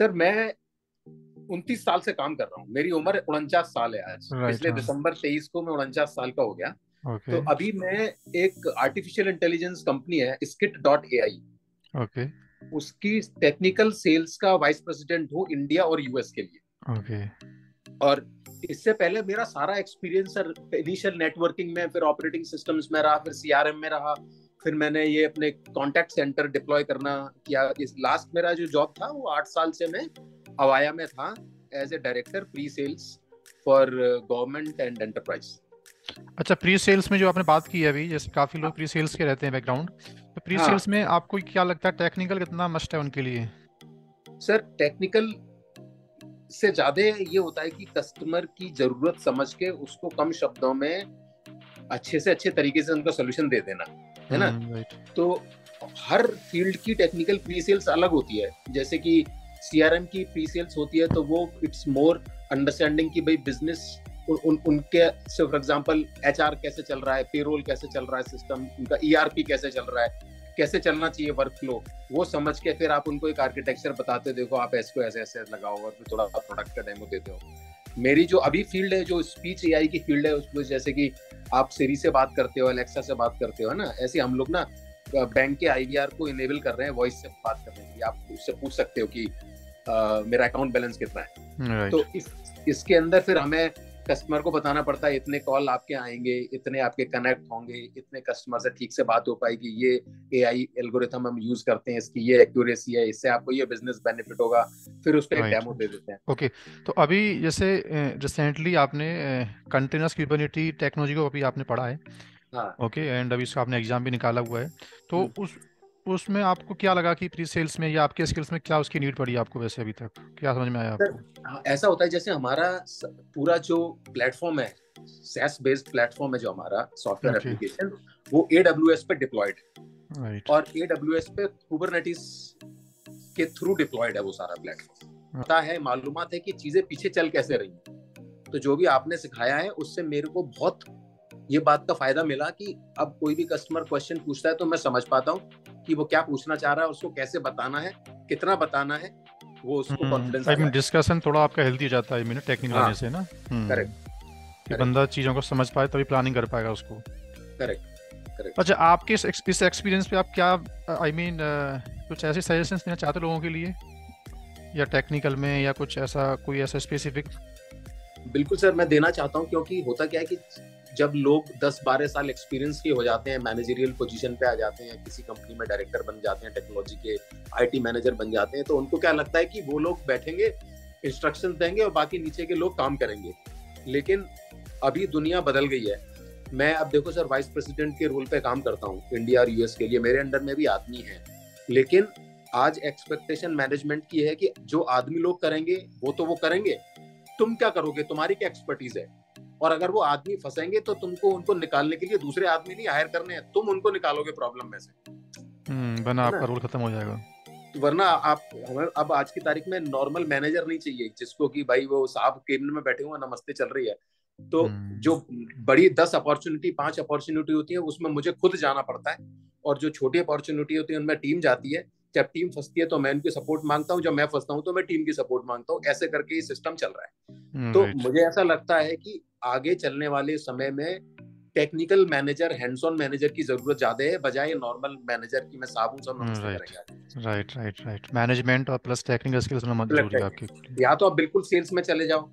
Sir मैं उनतीस साल से काम कर रहा हूँ। मेरी उम्र उनचास साल है आज। Right, पिछले हाँ। दिसंबर तेईस को मैं उनचास साल का हो गया। तो अभी मैं एक आर्टिफिशियल इंटेलिजेंस कंपनी है Skit dot A I okay उसकी टेक्निकल सेल्स का वाइस प्रेसिडेंट हूँ इंडिया और यूएस के लिए। ओके और इससे पहले मेरा सारा एक्सपीरियंस सर इनिशियल नेटवर्किंग में फिर ऑपरेटिंग सिस्टम्स में रहा फिर सीआरएम में रहा फिर मैंने ये अपने कांटेक्ट सेंटर डिप्लॉय करना किया। इस लास्ट मेरा जो जॉब था वो आठ साल से मैं अवाया में था as a director pre sales for government and enterprise अच्छा प्री सेल्स में जो आपने बात की है अभी जैसे काफ़ी लोग प्री सेल्स के रहते हैं बैकग्राउंड तो प्री हाँ। सेल्स में आपको क्या लगता है टेक्निकल कितना मस्ट है उनके लिए? सर टेक्निकल से ज़्यादा ये होता है कि कस्टमर की ज़रूरत समझ के उसको कम शब्दों में अच्छे से अच्छे तरीके से उनका सोल्यूशन दे देना। है ना? हम्म, तो हर फ़ील्ड की टेक्निकल प्री सेल्स अलग होती है। जैसे कि सीआरएम की प्री सेल्स होती है तो वो इट्स मोर अंडरस्टैंडिंग कि भाई बिज़नेस उन, उन, उनके से फॉर एग्जांपल एचआर कैसे चल रहा है पेरोल कैसे चल रहा है सिस्टम उनका ईआरपी कैसे चल रहा है कैसे चलना चाहिए वर्क फ्लो वो समझ के फिर आप उनको एक आर्किटेक्चर बताते देखो आप इसको ऐसे ऐसे लगाओ और फिर थोड़ा प्रोडक्ट का डेमो देते हो। मेरी जो अभी फ़ील्ड है जो स्पीच एआई की फ़ील्ड है उसमें जैसे कि आप सीरी से बात करते हो अलेक्सा से बात करते हो है ना? ऐसे हम लोग ना बैंक के आईवीआर को इनेबल कर रहे हैं वॉइस से बात कर रहे हैं। आप उससे पूछ सकते हो कि आ, मेरा अकाउंट बैलेंस कितना है। Right. तो इस इसके अंदर फिर हमें कस्टमर को बताना पड़ता है इतने कॉल आपके आएँगे इतने आपके कनेक्ट होंगे इतने कस्टमर से ठीक से बात हो पाएगी। ये एआई एल्गोरिथम हम यूज़ करते हैं इसकी ये एक्यूरेसी है इससे आपको ये बिज़नेस बेनिफिट होगा। फिर उसका एक. डेमो दे देते हैं। ओके तो अभी जैसे रिसेंटली आपने कंटिन्यूस क्यूबरनेटी टेक्नोलॉजी को अभी आपने पढ़ा है। हाँ। ओके एंड अभी इसका आपने एग्ज़ाम भी निकाला हुआ है। तो हम्म। उस उसमें आपको क्या लगा कि प्री सेल्स में या आपके स्किल्स में क्या उसकी नीड पड़ी आपको वैसे अभी तक? क्या समझ में आया आपको? हाँ, ऐसा होता है जैसे हमारा पूरा जो प्लेटफॉर्म है सैस बेस्ड प्लेटफॉर्म है जो हमारा सॉफ्टवेयर एप्लीकेशन वो एडब्ल्यूएस पे डिप्लॉयड राइट और एडब्ल्यूएस पे कुबरनेटिस के थ्रू डिप्लॉयड है वो सारा प्लेटफॉर्म पता है मालूमात है कि चीज़ें पीछे चल कैसे रही हैं। तो जो भी आपने सिखाया है उससे मेरे को बहुत ये बात का फ़ायदा मिला कि अब कोई भी कस्टमर क्वेश्चन पूछता है तो मैं समझ पाता हूँ। कि वो क्या पूछना चाह रहा है उसको कैसे बताना है कितना बताना है वो उसको कॉन्फिडेंस आई मीन डिस्कशन थोड़ा आपका हेल्दी हो जाता है मीन टेक्निकल हाँ, से ना? हम्म, correct, कि बंदा चीज़ों को समझ पाए तभी प्लानिंग कर पाएगा उसको। करेक्ट करेक्ट अच्छा आपके इस इस एक्सपीरियंस पे आप क्या आई मीन कुछ ऐसे सजेशंस देना चाहते लोगों के लिए? या टेक्निकल में या कुछ ऐसा कोई ऐसा स्पेसिफिक बिल्कुल सर मैं देना चाहता हूँ क्योंकि होता क्या है कि जब लोग 10-12 साल एक्सपीरियंस के हो जाते हैं मैनेजरियल पोजीशन पे आ जाते हैं, किसी कंपनी में डायरेक्टर बन जाते हैं टेक्नोलॉजी के आईटी मैनेजर बन जाते हैं तो उनको क्या लगता है कि वो लोग बैठेंगे इंस्ट्रक्शन देंगे और बाकी नीचे के लोग काम करेंगे। लेकिन अभी दुनिया बदल गई है। मैं अब देखो सर वाइस प्रेसिडेंट के रोल पे काम करता हूँ इंडिया और यूएस के लिए, मेरे अंडर में भी आदमी है। लेकिन आज एक्सपेक्टेशन मैनेजमेंट की है कि जो आदमी लोग करेंगे, वो तो वो करेंगे। तुम क्या करोगे? तुम्हारी क्या एक्सपर्टीज है? और अगर वो आदमी फंसेंगे तो तुमको उनको निकालने के लिए दूसरे आदमी नहीं हायर करने हैं। तुम उनको निकालोगे प्रॉब्लम में से। हम्म वरना आपका रोल खत्म हो जाएगा। वरना आप हमें अब आज की तारीख में नॉर्मल मैनेजर नहीं चाहिए जिसको कि भाई वो साहब केबिन में बैठे हुए नमस्ते चल रही है। तो हम्म। जो बड़ी दस अपॉर्चुनिटी पाँच अपॉर्चुनिटी होती है उसमें मुझे खुद जाना पड़ता है। और जो छोटी अपॉर्चुनिटी होती है उनमें टीम जाती है। जब टीम फंसती है तो मैं उनकी सपोर्ट माँगता हूँ। जब मैं फंसता हूँ तो मैं टीम की सपोर्ट माँगता हूँ। ऐसे करके ये सिस्टम चल रहा है। हम्म, तो मुझे ऐसा लगता है कि आगे चलने वाले समय में technical manager hands on manager की ज़रूरत ज़्यादा है बजाय नॉर्मल मैनेजर की मैं साबुन सब right right right right management और प्लस टेक्निकल स्किल्स में मदद ज़रूरी है आपकी। या तो आप बिल्कुल सेल्स में चले जाओ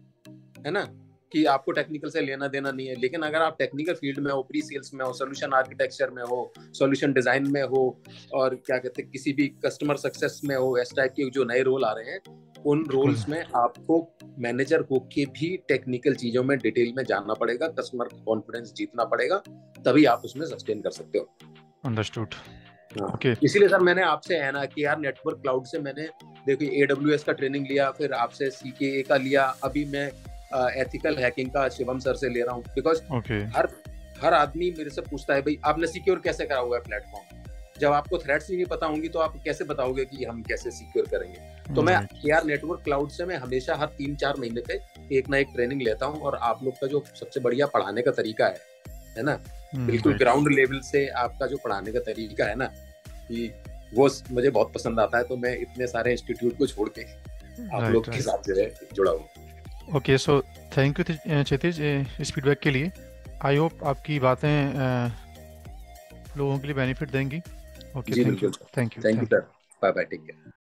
है ना? कि आपको टेक्निकल से लेना देना नहीं है। लेकिन अगर आप टेक्निकल फ़ील्ड में हो प्री सेल्स में हो सोल्यूशन आर्किटेक्चर में हो सोल्यूशन डिज़ाइन में हो और क्या कहते हैं किसी भी कस्टमर सक्सेस में हो इस टाइप के जो नए रोल आ रहे हैं उन रोल्स में आपको मैनेजर होके भी टेक्निकल चीज़ों में डिटेल में जानना पड़ेगा कस्टमर कॉन्फिडेंस जीतना पड़ेगा तभी आप उसमें सस्टेन कर सकते हो। अंडरस्टूड हाँ। ओके इसीलिए सर मैंने आपसे है ना के आर नेटवर्क क्लाउड से मैंने देखो एडब्ल्यू का ट्रेनिंग लिया फिर आपसे सी का लिया अभी मैं एथिकल हैकिंग का शिवम सर से ले रहा हूँ। बिकॉज़ ओके हर हर आदमी मेरे से पूछता है भाई आपने सिक्योर कैसे करा हुआ है प्लेटफॉर्म जब आपको थ्रेट्स ही नहीं पता होंगी तो आप कैसे बताओगे कि हम कैसे सिक्योर करेंगे? तो मैं के आर नेटवर्क क्लाउड से मैं हमेशा हर तीन चार महीने पे एक ना एक ट्रेनिंग लेता हूँ और आप लोग का जो सबसे बढ़िया पढ़ाने का तरीका है है ना? बिल्कुल ग्राउंड लेवल से आपका जो पढ़ाने का तरीका है ना कि वो मुझे बहुत पसंद आता है तो मैं इतने सारे इंस्टीट्यूट को छोड़ के आप लोग के साथ जो है जुड़ा हूँ। Okay so thank you Kshitij इस फीडबैक के लिए। आई होप आपकी बातें uh, लोगों के लिए बेनिफिट देंगी। Okay thank you thank you thank you thank you sir bye bye take care